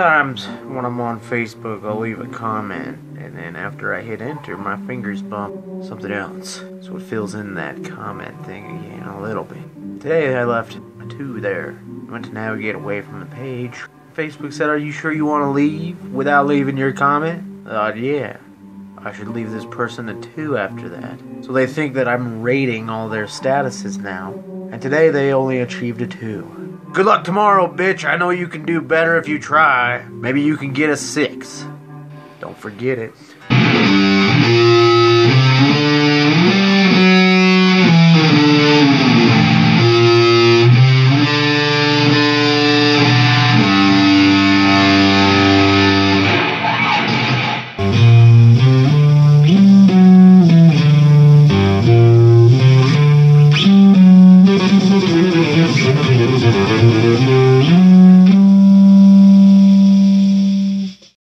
sometimes when I'm on Facebook, I'll leave a comment, and then after I hit enter, my fingers bump something else. So it fills in that comment thing again a little bit. Today I left a 2 there. I went to navigate away from the page. Facebook said, Are you sure you want to leave without leaving your comment? I thought, yeah. I should leave this person a 2 after that. So they think that I'm rating all their statuses now. And today they only achieved a 2. Good luck tomorrow, bitch. I know you can do better if you try. Maybe you can get a 6. Don't forget it. Música